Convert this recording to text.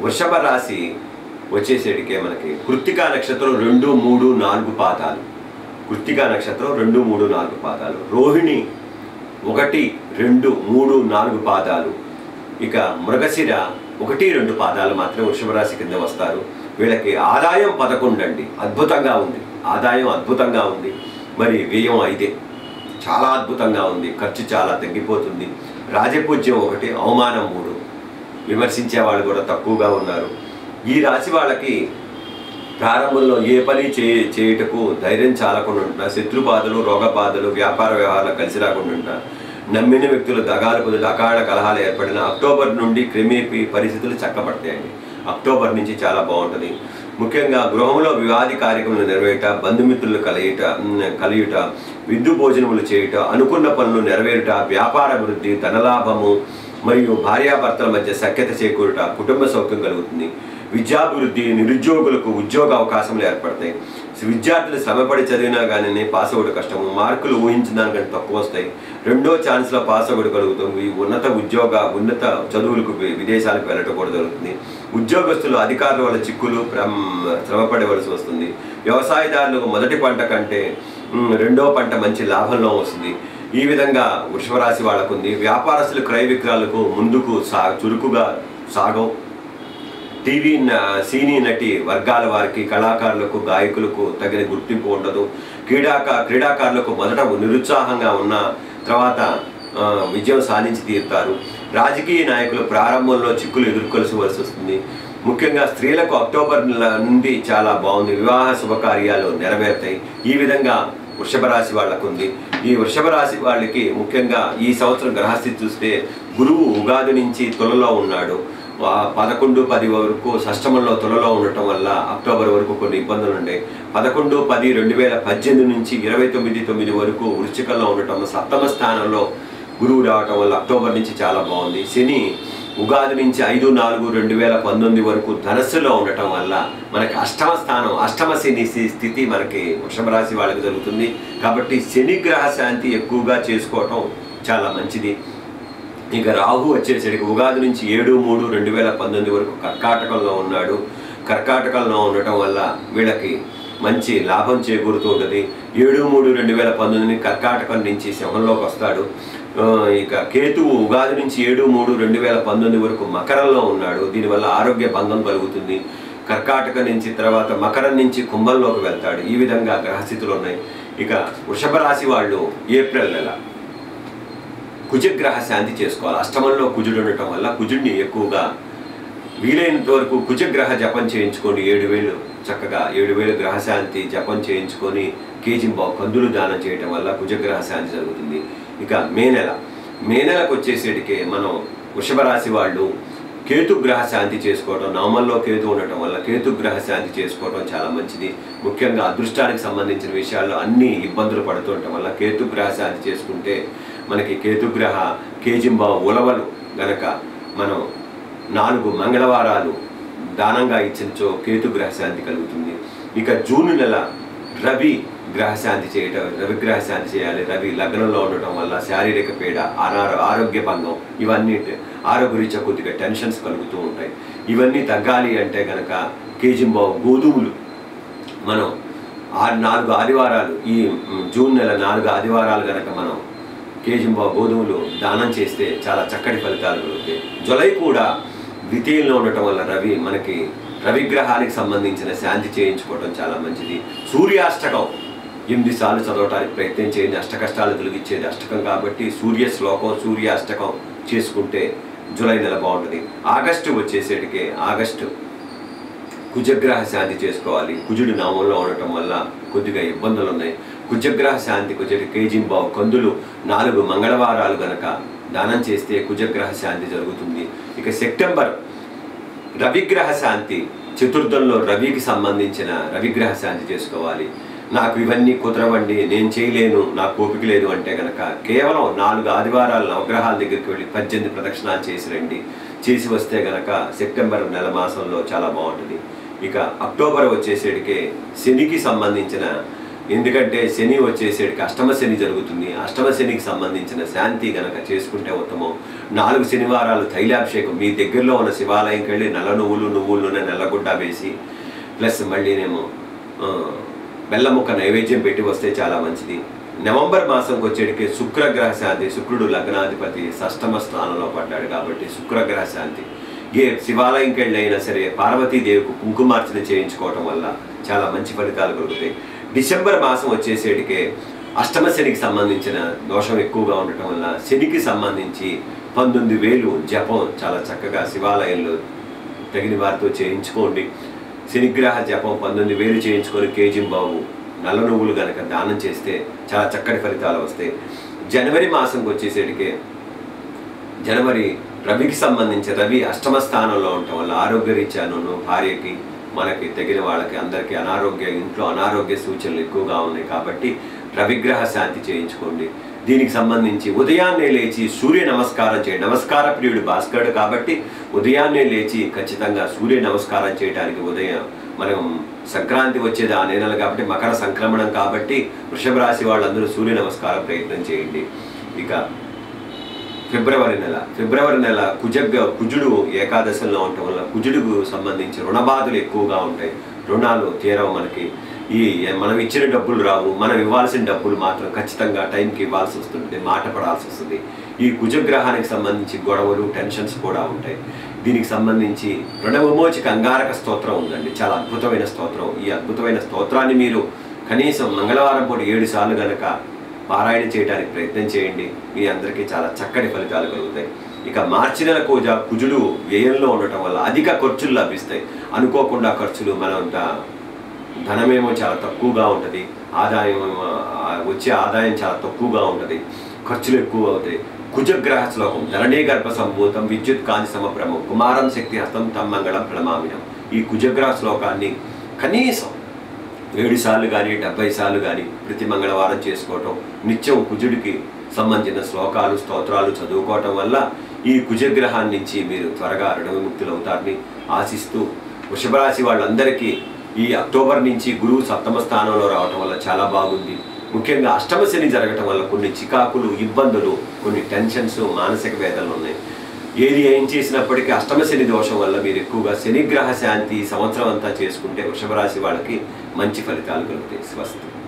వృషభ రాశి వచ్చేసేటికే మనకి కృత్తికా నక్షత్రం రెండు మూడు నాలుగు పాదాలు. కృత్తికా నక్షత్రం రెండు మూడు నాలుగు పాదాలు. రోహిణి ఒకటి రెండు మూడు నాలుగు పాదాలు. ఇక మృగశిర ఒకటి రెండు పాదాలు మాత్రం వృషభ రాశి కింద వస్తారు. వీళ్ళకి ఆదాయం పదకొండు అండి. అద్భుతంగా ఉంది. ఆదాయం అద్భుతంగా ఉంది. మరి వ్యయం ఐదే. చాలా అద్భుతంగా ఉంది. ఖర్చు చాలా తగ్గిపోతుంది. రాజపూజ్యం ఒకటి అవమానం మూడు. విమర్శించే వాళ్ళు కూడా తక్కువగా ఉన్నారు. ఈ రాశి వాళ్ళకి ప్రారంభంలో ఏ పని చే చేయుటకు ధైర్యం చాలకుండా ఉంటా శత్రు బాధలు రోగ బాధలు వ్యాపార వ్యవహారాలు కలిసి రాకుండా నమ్మిన వ్యక్తులు దగాలు కుదిరి అకాడ కలహాలు ఏర్పడిన అక్టోబర్ నుండి క్రమేపీ పరిస్థితులు చక్కబడతాయండి. అక్టోబర్ నుంచి చాలా బాగుంటుంది. ముఖ్యంగా గృహంలో వివాది కార్యక్రమాలు నెరవేయట బంధుమిత్రులు కలయిట కలియుట విద్యు భోజనములు చేయుట అనుకున్న పనులు నెరవేరుట వ్యాపార అభివృద్ధి ధనలాభము మరియు భార్యాభర్తల మధ్య సఖ్యత చేకూరుట కుటుంబ సౌఖ్యం కలుగుతుంది. విద్యాభివృద్ధి నిరుద్యోగులకు ఉద్యోగ అవకాశములు ఏర్పడతాయి. విద్యార్థులు శ్రమపడి చదివినా కానీ పాస్ అవ్వడం కష్టము. మార్కులు ఊహించిన దానికంటే తక్కువ వస్తాయి. రెండో ఛాన్స్లో పాస్ అవ్వడం కలుగుతుంది. ఉన్నత ఉద్యోగ ఉన్నత చదువులకు విదేశాలకు వెళ్ళటం కూడా జరుగుతుంది. ఉద్యోగస్తులు అధికారుల వల్ల చిక్కులు శ్రమపడవలసి వస్తుంది. వ్యవసాయదారులకు మొదటి పంట కంటే రెండో పంట మంచి లాభంలో వస్తుంది. ఈ విధంగా వృషభరాశి వాళ్ళకు ఉంది. వ్యాపారస్తులు క్రయ విక్రయాలకు ముందుకు సా చురుకుగా సాగవు. టీవీ న- సినీ నటి వర్గాల వారికి కళాకారులకు గాయకులకు తగిన గుర్తింపు ఉండదు. క్రీడాకా క్రీడాకారులకు మొదట నిరుత్సాహంగా ఉన్న తర్వాత విజయం సాధించి తీరుతారు. రాజకీయ నాయకులు ప్రారంభంలో చిక్కులు ఎదుర్కొలసి వస్తుంది. ముఖ్యంగా స్త్రీలకు అక్టోబర్ నుండి చాలా బాగుంది. వివాహ శుభకార్యాలు నెరవేరుతాయి. ఈ విధంగా వృషభ రాశి వాళ్ళకు ఉంది. ఈ వృషభ రాశి వాళ్ళకి ముఖ్యంగా ఈ సంవత్సరం గ్రహస్థితి చూస్తే గురువు ఉగాది నుంచి తులలో ఉన్నాడు. పదకొండు పది వరకు షష్టమంలో తులలో ఉండటం వల్ల అక్టోబర్ వరకు కొన్ని ఇబ్బందులు ఉన్నాయి పదకొండు పది రెండు వేల పద్దెనిమిది నుంచి ఇరవై తొమ్మిది తొమ్మిది వరకు వృశ్చికంలో ఉండటం వల్ల సప్తమ స్థానంలో గురువు రావటం వల్ల అక్టోబర్ నుంచి చాలా బాగుంది. శని ఉగాది నుంచి ఐదు నాలుగు రెండు వేల పంతొమ్మిది వరకు ధనస్సులో ఉండటం వల్ల మనకి అష్టమ స్థానం అష్టమ శని స్థితి మనకి వృషభ రాశి వాళ్ళకి జరుగుతుంది. కాబట్టి శని గ్రహ శాంతి ఎక్కువగా చేసుకోవటం చాలా మంచిది. ఇక రాహు వచ్చేసరికి ఉగాది నుంచి ఏడు మూడు రెండు వేల పంతొమ్మిది వరకు కర్కాటకంలో ఉన్నాడు. కర్కాటకంలో ఉండటం వల్ల వీళ్ళకి మంచి లాభం చేకూరుతూ ఉంటుంది. ఏడు మూడు రెండు వేల పంతొమ్మిది కర్కాటకం నుంచి సింహంలోకి వస్తాడు. ఇక కేతువు ఉగాది నుంచి ఏడు మూడు రెండు వేల పంతొమ్మిది వరకు మకరంలో ఉన్నాడు. దీనివల్ల ఆరోగ్య భంగం కలుగుతుంది. కర్కాటక నుంచి తర్వాత మకరం నుంచి కుంభంలోకి వెళ్తాడు. ఈ విధంగా గ్రహస్థితులు ఉన్నాయి. ఇక వృషభ రాశి వాళ్ళు ఏప్రిల్ నెల. కుజగ్రహ శాంతి చేసుకోవాలి. అష్టమంలో కుజుడు ఉండటం వల్ల కుజుడిని ఎక్కువగా వీలైనంత వరకు కుజగ్రహ జపం చేయించుకొని ఏడు వేలు చక్కగా ఏడు వేలు గ్రహశాంతి జపం చేయించుకొని కేజింబావు కందులు దానం చేయటం వల్ల కుజగ్రహ శాంతి జరుగుతుంది. ఇక మే నెల. మే నెలకు వచ్చేసేటికే మనం వృషభ రాశి వాళ్ళు కేతు గ్రహ శాంతి చేసుకోవడం నవమంలో కేతు ఉండటం వల్ల కేతు గ్రహ శాంతి చేసుకోవడం చాలా మంచిది. ముఖ్యంగా అదృష్టానికి సంబంధించిన విషయాల్లో అన్ని ఇబ్బందులు పడుతుండటం వల్ల కేతు గ్రహ శాంతి చేసుకుంటే మనకి కేతుగ్రహ కేజింబ ఉలవలు గనక మనం నాలుగు మంగళవారాలు దానంగా ఇచ్చినచో కేతుగ్రహ శాంతి కలుగుతుంది. ఇక జూన్ నెల రవి గ్రహ శాంతి చేయటం రవి గ్రహశాంతి చేయాలి. రవి లగ్నంలో ఉండటం వల్ల శారీరక పీడ అనారో ఆరోగ్య భంగం ఇవన్నీ ఆరోగ్యరీత్యా కొద్దిగా టెన్షన్స్ కలుగుతూ ఉంటాయి. ఇవన్నీ తగ్గాలి అంటే కనుక కేజింబావు గోధుమలు. మనం ఆరు నాలుగు ఆదివారాలు ఈ జూన్ నెల నాలుగు ఆదివారాలు కనుక మనం కేజింబా గోధుమలు దానం చేస్తే చాలా చక్కటి ఫలితాలు కలుగుతాయి. జులై కూడా ద్వితీయంలో ఉండటం వల్ల రవి మనకి రవిగ్రహానికి సంబంధించిన శాంతి చేయించుకోవడం చాలా మంచిది. సూర్యాష్టకం. ఎనిమిది సార్లు చదవటానికి ప్రయత్నం చేయండి. అష్టకష్టాలు తొలగించేది అష్టకం కాబట్టి సూర్య శ్లోకం సూర్యాష్టకం చేసుకుంటే జూలై నెల బాగుంటుంది. ఆగస్టు వచ్చేసేటికే ఆగస్టు కుజగ్రహ శాంతి చేసుకోవాలి. కుజుడు నామంలో ఉండటం వల్ల కొద్దిగా ఇబ్బందులు ఉన్నాయి. కుజగ్రహ శాంతి కుజడి కేజింబావు కందులు నాలుగు మంగళవారాలు గనక దానం చేస్తే కుజగ్రహ శాంతి జరుగుతుంది. ఇక సెప్టెంబర్ రవిగ్రహ శాంతి చతుర్థంలో రవికి సంబంధించిన రవిగ్రహ శాంతి చేసుకోవాలి. నాకు ఇవన్నీ కుదరవండి నేను చేయలేను నాకు ఓపిక లేదు అంటే కనుక కేవలం నాలుగు ఆదివారాలు నవగ్రహాల దగ్గరికి వెళ్ళి పద్దెనిమిది ప్రదక్షిణాలు చేసి రండి. చేసి వస్తే గనక సెప్టెంబర్ నెల మాసంలో చాలా బాగుంటుంది. ఇక అక్టోబర్ వచ్చేసేటికే శనికి సంబంధించిన ఎందుకంటే శని వచ్చేసేటికి అష్టమ శని జరుగుతుంది. అష్టమ శనికి సంబంధించిన శాంతి గనక చేసుకుంటే ఉత్తమం. నాలుగు శనివారాలు తైలాభిషేకం. మీ దగ్గరలో ఉన్న శివాలయంకి వెళ్ళి నల్ల నువ్వులు నువ్వుల నూనె నల్లగుడ్డ వేసి ప్లస్ మళ్ళీనేమో ఆ, బెల్లం ముక్క నైవేద్యం పెట్టి వస్తే చాలా మంచిది. నవంబర్ మాసంకి వచ్చేటికి శుక్రగ్రహ శాంతి శుక్రుడు లగ్నాధిపతి షష్టమ స్థానంలో పడ్డాడు కాబట్టి శుక్రగ్రహ శాంతి. ఏ శివాలయంకి వెళ్ళి అయినా సరే పార్వతీదేవికి కుంకుమార్చన చేయించుకోవటం వల్ల చాలా మంచి ఫలితాలు కలుగుతాయి. డిసెంబర్ మాసం వచ్చేసేటికే అష్టమ శనికి సంబంధించిన దోషం ఎక్కువగా ఉండటం వల్ల శనికి సంబంధించి పంతొమ్మిది వేలు జపం చాలా చక్కగా శివాలయంలో తగిన వారితో చేయించుకోండి. శనిగ్రహ జపం పంతొమ్మిది వేలు చేయించుకొని కేజీ బాబు నల్ల నువ్వులు కనుక దానం చేస్తే చాలా చక్కటి ఫలితాలు వస్తాయి. జనవరి మాసంకి వచ్చేసేటికే జనవరి రవికి సంబంధించి రవి అష్టమ స్థానంలో ఉండటం వల్ల ఆరోగ్యరీత్యాను భార్యకి మనకి తగిన వాళ్ళకి అందరికీ అనారోగ్య ఇంట్లో అనారోగ్య సూచనలు ఎక్కువగా ఉన్నాయి కాబట్టి రవిగ్రహ శాంతి చేయించుకోండి. దీనికి సంబంధించి ఉదయాన్నే లేచి సూర్య నమస్కారం చేయండి. నమస్కార ప్రియుడు భాస్కరుడు కాబట్టి ఉదయాన్నే లేచి ఖచ్చితంగా సూర్య నమస్కారం చేయడానికి ఉదయం మనం సంక్రాంతి వచ్చేది ఆ నెలలు కాబట్టి మకర సంక్రమణం కాబట్టి వృషభ రాశి వాళ్ళందరూ సూర్య నమస్కారం ప్రయత్నం చేయండి. ఇక ఫిబ్రవరి నెల. ఫిబ్రవరి నెల కుజగ్గ కుజుడు ఏకాదశంలో ఉండటం వల్ల కుజుడుకు సంబంధించి రుణబాధలు ఎక్కువగా ఉంటాయి. రుణాలు తీరవు మనకి. ఈ మనం ఇచ్చిన డబ్బులు రావు. మనం ఇవ్వాల్సిన డబ్బులు మాత్రం ఖచ్చితంగా టైంకి ఇవ్వాల్సి వస్తుంది. మాట పడాల్సి వస్తుంది. ఈ కుజగ్రహానికి సంబంధించి గొడవలు టెన్షన్స్ కూడా ఉంటాయి. దీనికి సంబంధించి రుణ విమోచక అంగారక స్తోత్రం ఉందండి. చాలా అద్భుతమైన స్తోత్రం. ఈ అద్భుతమైన స్తోత్రాన్ని మీరు కనీసం మంగళవారం పూట ఏడు సార్లు గనక పారాయణ చేయడానికి ప్రయత్నం చేయండి. మీ అందరికీ చాలా చక్కటి ఫలితాలు కలుగుతాయి. ఇక మార్చి నెల కూజ కుజుడు వ్యయంలో ఉండటం వల్ల అధిక ఖర్చులు లభిస్తాయి. అనుకోకుండా ఖర్చులు మనం ధనమేమో చాలా తక్కువగా ఉంటుంది. ఆదాయం వచ్చే ఆదాయం చాలా తక్కువగా ఉంటుంది. ఖర్చులు ఎక్కువ అవుతాయి. కుజగ్రహ శ్లోకం ధరణీ గర్భ సంభూతం విద్యుత్ కాంతి సమప్రమం కుమారం శక్తి హస్తం తమ్మంగళం ప్రణమామినం ఈ కుజగ్రహ శ్లోకాన్ని కనీసం ఏడు సార్లు కానీ డెబ్బై సార్లు కానీ ప్రతి మంగళవారం చేసుకోవటం నిత్యం కుజుడికి సంబంధించిన శ్లోకాలు స్తోత్రాలు చదువుకోవటం వల్ల ఈ కుజగ్రహం నుంచి మీరు త్వరగా రుణవిముక్తులు అవుతారని ఆశిస్తూ వృషభరాశి వాళ్ళందరికీ ఈ అక్టోబర్ నుంచి గురువు సప్తమ స్థానంలో రావటం వల్ల చాలా బాగుంది. ముఖ్యంగా అష్టమ శని జరగటం వల్ల కొన్ని చికాకులు ఇబ్బందులు కొన్ని టెన్షన్స్ మానసిక వేదనలు ఉన్నాయి. ఏది ఏం చేసినప్పటికీ అష్టమ శని దోషం వల్ల మీరు ఎక్కువగా శనిగ్రహ శాంతి సంవత్సరం అంతా చేసుకుంటే వృషభ రాశి వాళ్ళకి మంచి ఫలితాలు కలుగుతాయి. స్వస్తి.